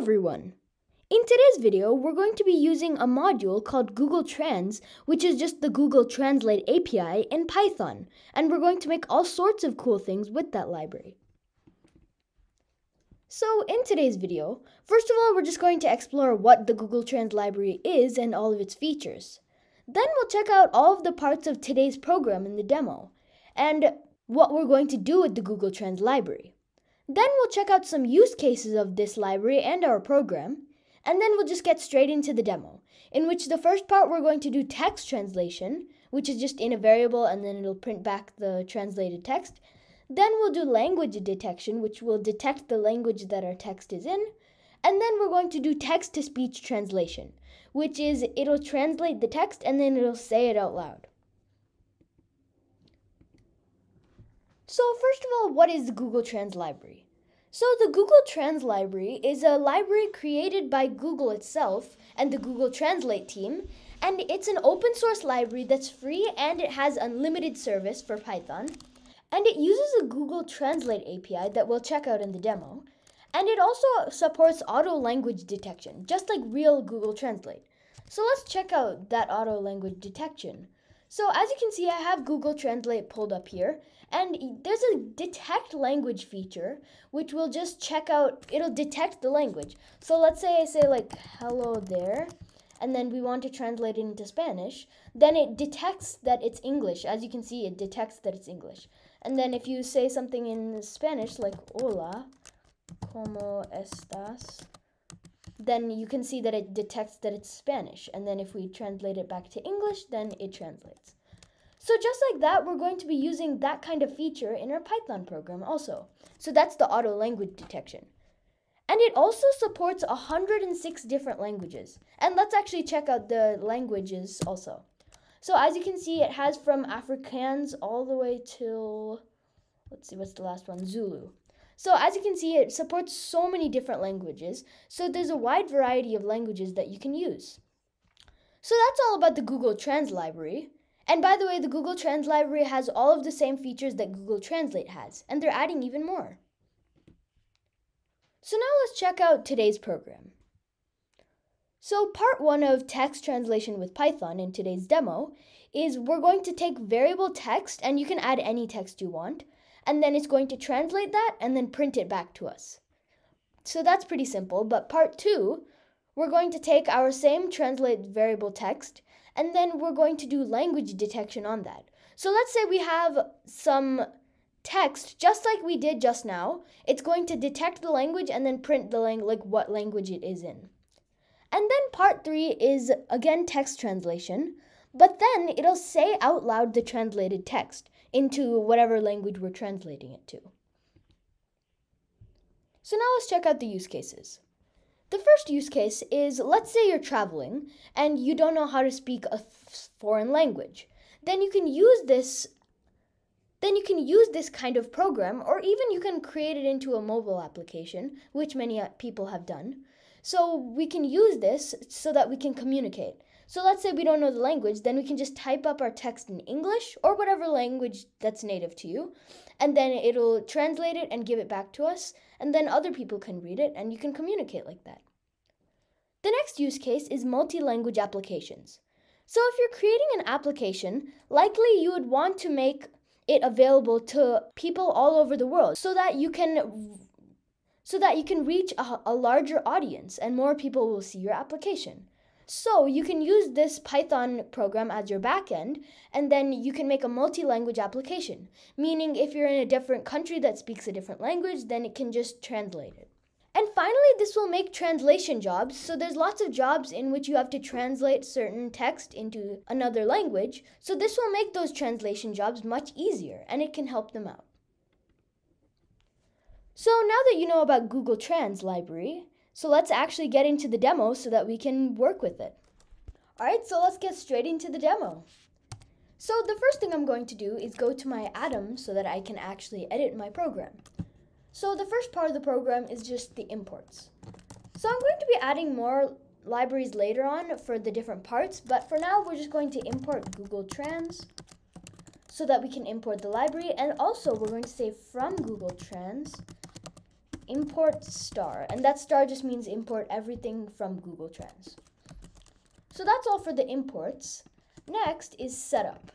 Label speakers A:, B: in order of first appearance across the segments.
A: everyone! In today's video, we're going to be using a module called Google Trans, which is just the Google Translate API in Python, and we're going to make all sorts of cool things with that library. So in today's video, first of all, we're just going to explore what the Google Trans library is and all of its features. Then we'll check out all of the parts of today's program in the demo, and what we're going to do with the Google Trans library. Then we'll check out some use cases of this library and our program, and then we'll just get straight into the demo, in which the first part we're going to do text translation, which is just in a variable and then it'll print back the translated text. Then we'll do language detection, which will detect the language that our text is in. And then we're going to do text to speech translation, which is it'll translate the text and then it'll say it out loud. So first of all, what is the Google Trans library? So the Google Trans library is a library created by Google itself and the Google Translate team, and it's an open source library that's free and it has unlimited service for Python. And it uses a Google Translate API that we'll check out in the demo. And it also supports auto language detection, just like real Google Translate. So let's check out that auto language detection. So as you can see, I have Google Translate pulled up here, and there's a detect language feature, which will just check out, it'll detect the language. So let's say I say like, hello there, and then we want to translate it into Spanish, then it detects that it's English. As you can see, it detects that it's English. And then if you say something in Spanish like, hola, ¿cómo estás? then you can see that it detects that it's Spanish. And then if we translate it back to English, then it translates. So just like that, we're going to be using that kind of feature in our Python program also. So that's the auto language detection. And it also supports 106 different languages. And let's actually check out the languages also. So as you can see, it has from Afrikaans all the way till, let's see, what's the last one? Zulu. So as you can see, it supports so many different languages. So there's a wide variety of languages that you can use. So that's all about the Google Trans library. And by the way, the Google Trans library has all of the same features that Google Translate has, and they're adding even more. So now let's check out today's program. So part one of text translation with Python in today's demo is we're going to take variable text, and you can add any text you want, and then it's going to translate that and then print it back to us. So that's pretty simple, but part two, we're going to take our same translate variable text and then we're going to do language detection on that. So let's say we have some text just like we did just now. It's going to detect the language and then print the lang- like what language it is in. And then part 3 is again text translation, but then it'll say out loud the translated text into whatever language we're translating it to. So now let's check out the use cases. The first use case is let's say you're traveling and you don't know how to speak a foreign language. Then you can use this then you can use this kind of program or even you can create it into a mobile application, which many uh, people have done. So we can use this so that we can communicate. So let's say we don't know the language, then we can just type up our text in English or whatever language that's native to you, and then it'll translate it and give it back to us, and then other people can read it and you can communicate like that. The next use case is multi language applications. So if you're creating an application, likely you would want to make it available to people all over the world so that you can so that you can reach a, a larger audience and more people will see your application. So you can use this Python program as your backend, and then you can make a multi-language application. Meaning if you're in a different country that speaks a different language, then it can just translate it. And finally, this will make translation jobs. So there's lots of jobs in which you have to translate certain text into another language. So this will make those translation jobs much easier and it can help them out. So now that you know about Google Trans library, so let's actually get into the demo so that we can work with it. All right, so let's get straight into the demo. So the first thing I'm going to do is go to my Atom so that I can actually edit my program. So the first part of the program is just the imports. So I'm going to be adding more libraries later on for the different parts, but for now we're just going to import Google Trans so that we can import the library and also we're going to say from Google Trans import star. And that star just means import everything from Google Trans. So that's all for the imports. Next is setup.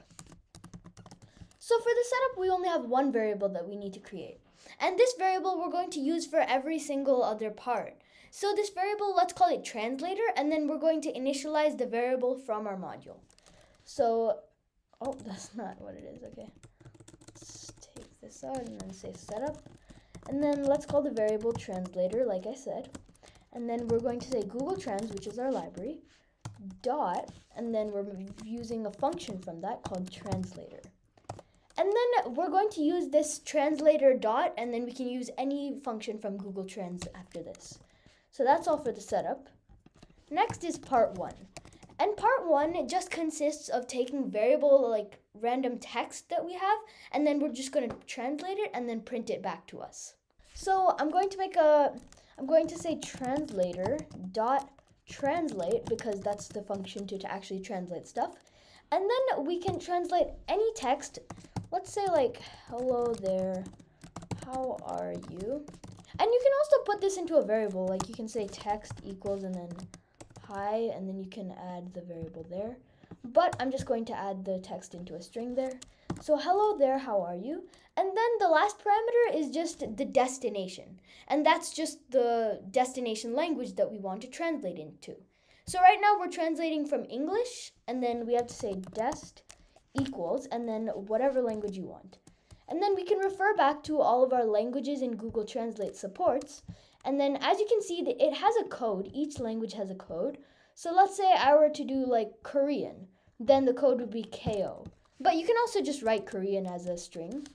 A: So for the setup, we only have one variable that we need to create. And this variable we're going to use for every single other part. So this variable, let's call it translator, and then we're going to initialize the variable from our module. So, oh, that's not what it is, okay. Let's take this out and then say setup. And then let's call the variable translator, like I said. And then we're going to say Google Trans, which is our library, dot, and then we're using a function from that called translator. And then we're going to use this translator dot, and then we can use any function from Google Trans after this. So that's all for the setup. Next is part one. And part one just consists of taking variable like random text that we have, and then we're just going to translate it and then print it back to us. So I'm going to make a, I'm going to say translator dot translate because that's the function to, to actually translate stuff. And then we can translate any text. Let's say like, hello there, how are you? And you can also put this into a variable, like you can say text equals and then hi, and then you can add the variable there. But I'm just going to add the text into a string there. So hello there, how are you? And then the last parameter is just the destination. And that's just the destination language that we want to translate into. So right now we're translating from English, and then we have to say dest equals, and then whatever language you want. And then we can refer back to all of our languages in Google Translate supports. And then as you can see, it has a code. Each language has a code. So let's say I were to do like Korean, then the code would be KO. But you can also just write Korean as a string.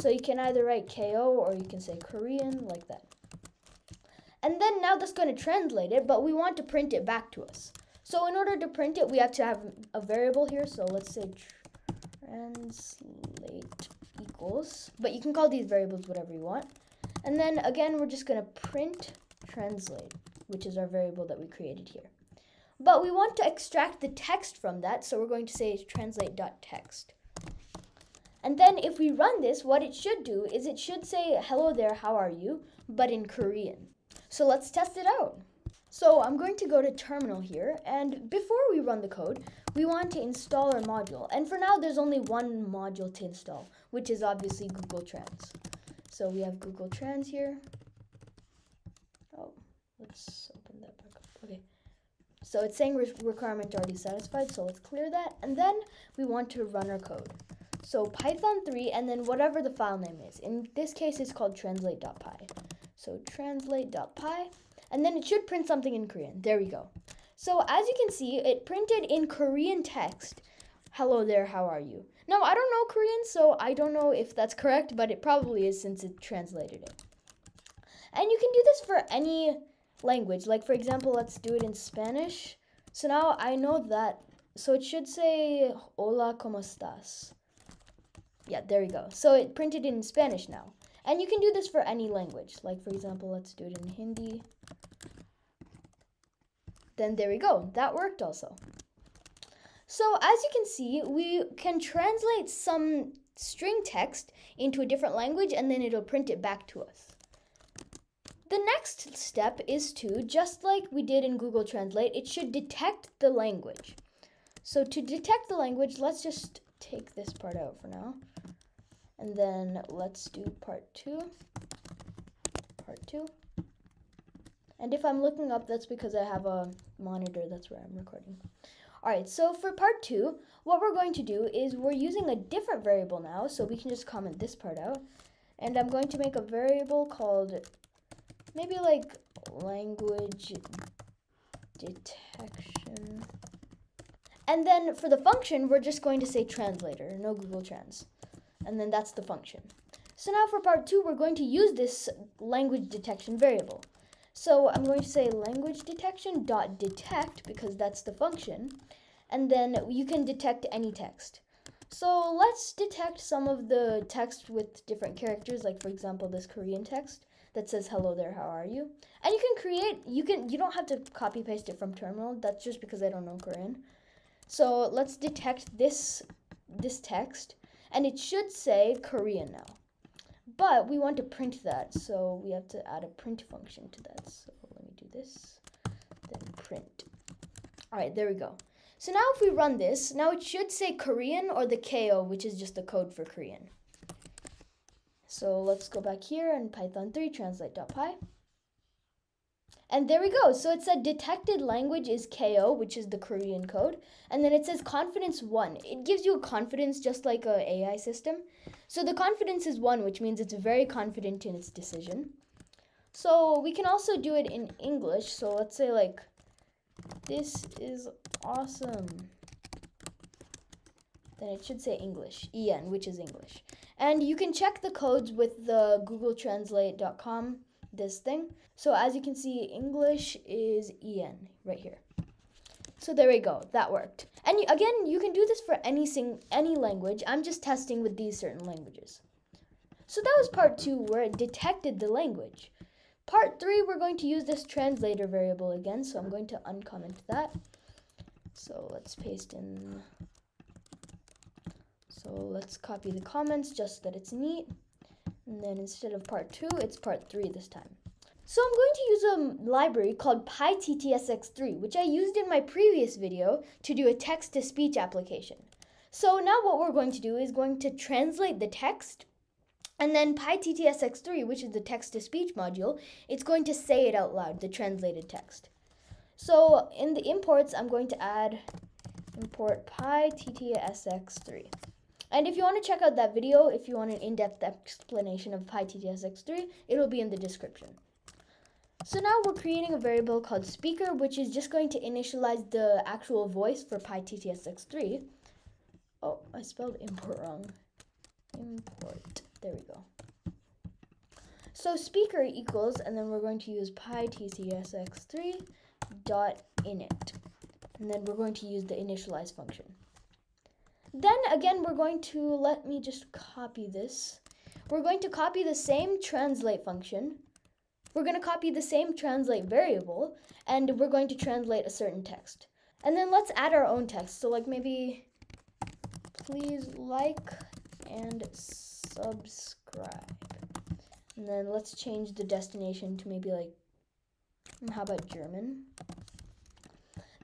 A: So you can either write KO or you can say Korean like that. And then now that's going to translate it, but we want to print it back to us. So in order to print it, we have to have a variable here. So let's say translate equals, but you can call these variables whatever you want. And then again, we're just going to print translate, which is our variable that we created here. But we want to extract the text from that, so we're going to say translate.text. And then if we run this, what it should do is it should say, hello there, how are you, but in Korean. So let's test it out. So I'm going to go to terminal here, and before we run the code, we want to install our module. And for now, there's only one module to install, which is obviously Google Trans. So we have Google Trans here. Oh, let's open that back up. Okay. So it's saying re requirement already satisfied, so let's clear that. And then we want to run our code. So Python 3 and then whatever the file name is. In this case, it's called translate.py. So translate.py and then it should print something in Korean. There we go. So as you can see, it printed in Korean text, hello there, how are you? Now, I don't know Korean, so I don't know if that's correct, but it probably is since it translated it. And you can do this for any language. Like, for example, let's do it in Spanish. So now I know that. So it should say, hola, ¿cómo estás? Yeah, there we go. So it printed in Spanish now. And you can do this for any language. Like, for example, let's do it in Hindi. Then there we go. That worked also. So as you can see, we can translate some string text into a different language and then it'll print it back to us. The next step is to, just like we did in Google Translate, it should detect the language. So to detect the language, let's just take this part out for now. And then let's do part two. Part two. And if I'm looking up, that's because I have a monitor. That's where I'm recording. All right, so for part two, what we're going to do is we're using a different variable now, so we can just comment this part out. And I'm going to make a variable called maybe like language detection. And then for the function, we're just going to say translator, no Google Trans and then that's the function. So now for part two, we're going to use this language detection variable. So I'm going to say language detection dot detect because that's the function, and then you can detect any text. So let's detect some of the text with different characters, like for example, this Korean text that says hello there, how are you? And you can create, you can, you don't have to copy paste it from terminal. That's just because I don't know Korean. So let's detect this, this text and it should say Korean now. But we want to print that, so we have to add a print function to that. So let me do this, then print. All right, there we go. So now if we run this, now it should say Korean or the KO, which is just the code for Korean. So let's go back here and Python 3 translate.py. And there we go. So it said detected language is KO, which is the Korean code. And then it says confidence 1. It gives you a confidence just like a AI system. So the confidence is 1, which means it's very confident in its decision. So we can also do it in English. So let's say like, this is awesome. Then it should say English, EN, which is English. And you can check the codes with the googletranslate.com, this thing. So as you can see, English is EN right here. So there we go, that worked. And again, you can do this for any sing any language. I'm just testing with these certain languages. So that was part two where it detected the language. Part three, we're going to use this translator variable again. So I'm going to uncomment that. So let's paste in so let's copy the comments just so that it's neat. And then instead of part two, it's part three this time. So I'm going to use a library called PyTTSX3, which I used in my previous video to do a text-to-speech application. So now what we're going to do is going to translate the text, and then PyTTSX3, which is the text-to-speech module, it's going to say it out loud, the translated text. So in the imports, I'm going to add import PyTTSX3. And if you want to check out that video, if you want an in-depth explanation of PyTTSX3, it'll be in the description. So now we're creating a variable called speaker, which is just going to initialize the actual voice for PyTTSX3. Oh, I spelled import wrong. Import, there we go. So speaker equals, and then we're going to use PyTTSX3 dot init. And then we're going to use the initialize function. Then again, we're going to, let me just copy this. We're going to copy the same translate function. We're going to copy the same translate variable, and we're going to translate a certain text. And then let's add our own text. So like maybe, please like and subscribe. And then let's change the destination to maybe like, how about German?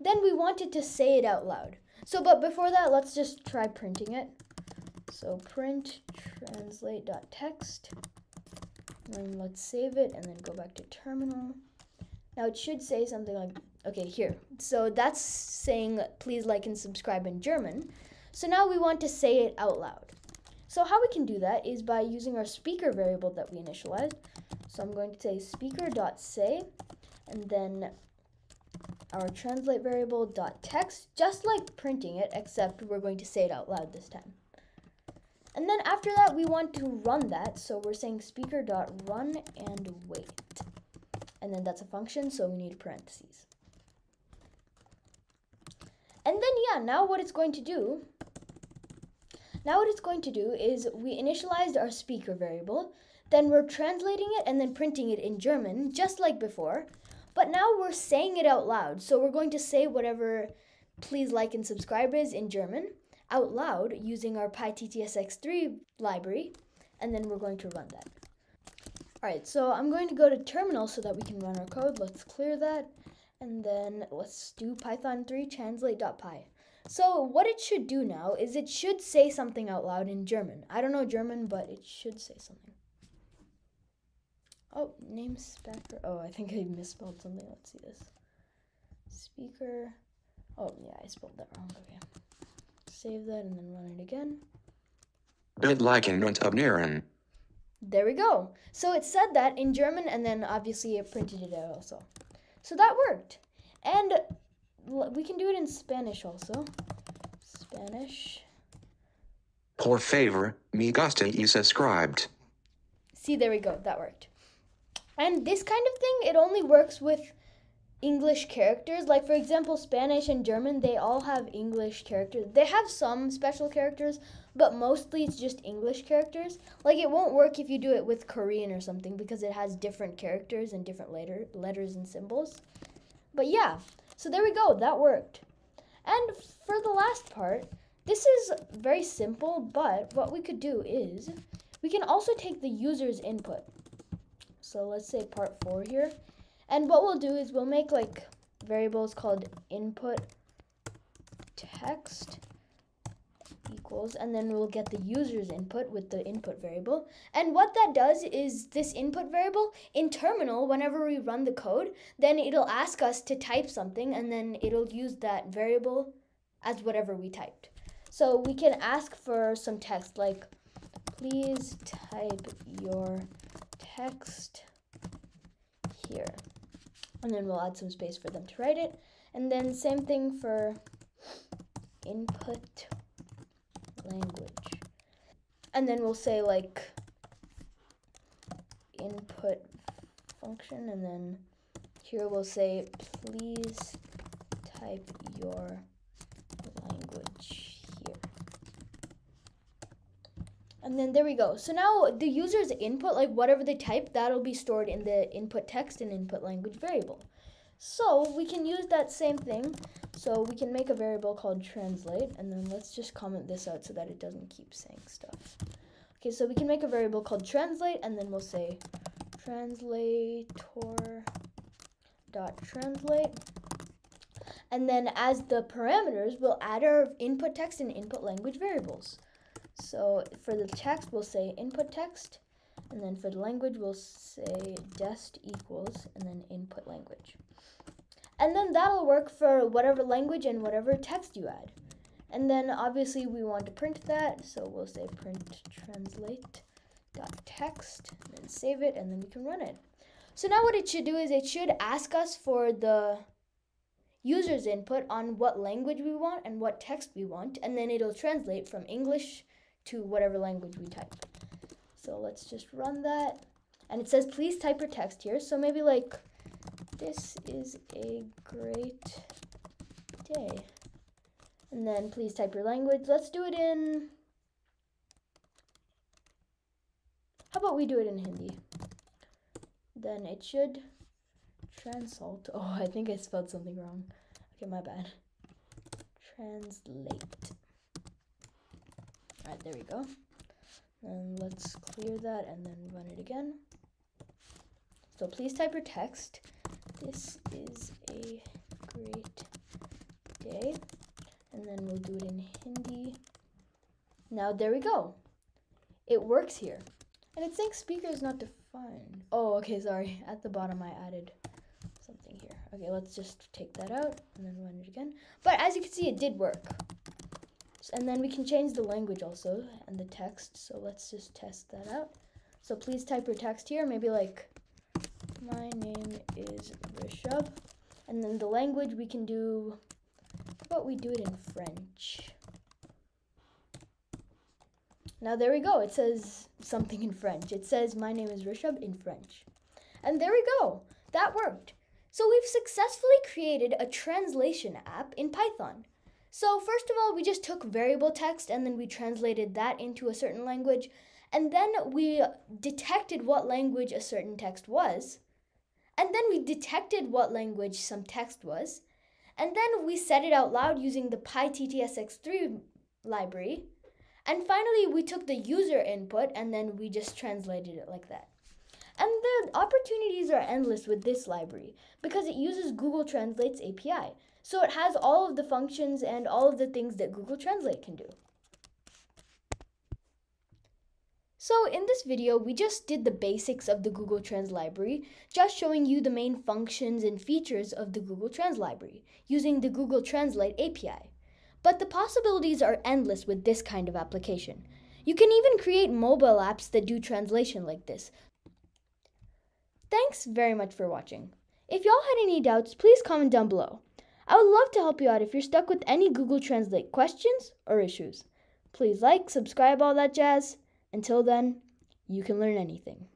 A: Then we wanted to say it out loud. So, but before that, let's just try printing it. So print translate.text. And let's save it and then go back to terminal. Now it should say something like, okay, here. So that's saying please like and subscribe in German. So now we want to say it out loud. So how we can do that is by using our speaker variable that we initialized. So I'm going to say speaker.say and then our translate variable dot text, just like printing it, except we're going to say it out loud this time. And then after that, we want to run that. So we're saying speaker dot run and wait. And then that's a function, so we need parentheses. And then, yeah, now what it's going to do, now what it's going to do is we initialized our speaker variable, then we're translating it and then printing it in German, just like before. But now we're saying it out loud. So we're going to say whatever please like and subscribe is in German out loud using our PyTTSX3 library. And then we're going to run that. All right, so I'm going to go to terminal so that we can run our code. Let's clear that. And then let's do python 3 translate.py. So what it should do now is it should say something out loud in German. I don't know German, but it should say something. Oh, name speaker. Oh, I think I misspelled something. Let's see this. Speaker. Oh, yeah, I spelled that wrong. Okay. Save that and then run it again.
B: Bild liken und abonnieren.
A: There we go. So it said that in German and then obviously it printed it out also. So that worked. And we can do it in Spanish also. Spanish.
B: Por favor, me gusta y subscribed.
A: See, there we go. That worked. And this kind of thing, it only works with English characters. Like, for example, Spanish and German, they all have English characters. They have some special characters, but mostly it's just English characters. Like, it won't work if you do it with Korean or something because it has different characters and different letter, letters and symbols. But yeah, so there we go. That worked. And for the last part, this is very simple, but what we could do is we can also take the user's input. So let's say part four here. And what we'll do is we'll make like variables called input text equals and then we'll get the user's input with the input variable and what that does is this input variable in terminal whenever we run the code then it'll ask us to type something and then it'll use that variable as whatever we typed so we can ask for some text like please type your text here. And then we'll add some space for them to write it. And then same thing for input language. And then we'll say like input function. And then here we'll say please type your language here. And then there we go. So now the user's input, like whatever they type, that'll be stored in the input text and input language variable. So we can use that same thing. So we can make a variable called translate, and then let's just comment this out so that it doesn't keep saying stuff. Okay, so we can make a variable called translate, and then we'll say translator dot translate. And then as the parameters, we'll add our input text and input language variables. So for the text, we'll say input text, and then for the language, we'll say dest equals, and then input language. And then that'll work for whatever language and whatever text you add. And then obviously we want to print that, so we'll say print translate dot text and then save it and then we can run it. So now what it should do is it should ask us for the user's input on what language we want and what text we want and then it'll translate from English to whatever language we type. So let's just run that. And it says please type your text here. So maybe like this is a great day. And then please type your language. Let's do it in. How about we do it in Hindi? Then it should transalt. Oh, I think I spelled something wrong. Okay, my bad. Translate. Alright, there we go. And let's clear that and then run it again. So please type your text. This is a great day. And then we'll do it in Hindi. Now there we go. It works here. And it's saying speaker is not defined. Oh, okay, sorry. At the bottom I added something here. Okay, let's just take that out and then run it again. But as you can see, it did work. And then we can change the language also and the text. So let's just test that out. So please type your text here, maybe like my name is Rishab. And then the language we can do, about we do it in French? Now there we go. It says something in French. It says my name is Rishab in French. And there we go. That worked. So we've successfully created a translation app in Python. So first of all, we just took variable text and then we translated that into a certain language. And then we detected what language a certain text was. And then we detected what language some text was. And then we said it out loud using the PyTTSX3 library. And finally, we took the user input and then we just translated it like that. And the opportunities are endless with this library because it uses Google Translate's API. So it has all of the functions and all of the things that Google Translate can do. So in this video, we just did the basics of the Google Trans library, just showing you the main functions and features of the Google Trans library using the Google Translate API. But the possibilities are endless with this kind of application. You can even create mobile apps that do translation like this. Thanks very much for watching. If y'all had any doubts, please comment down below. I would love to help you out if you're stuck with any Google Translate questions or issues. Please like, subscribe, all that jazz. Until then, you can learn anything.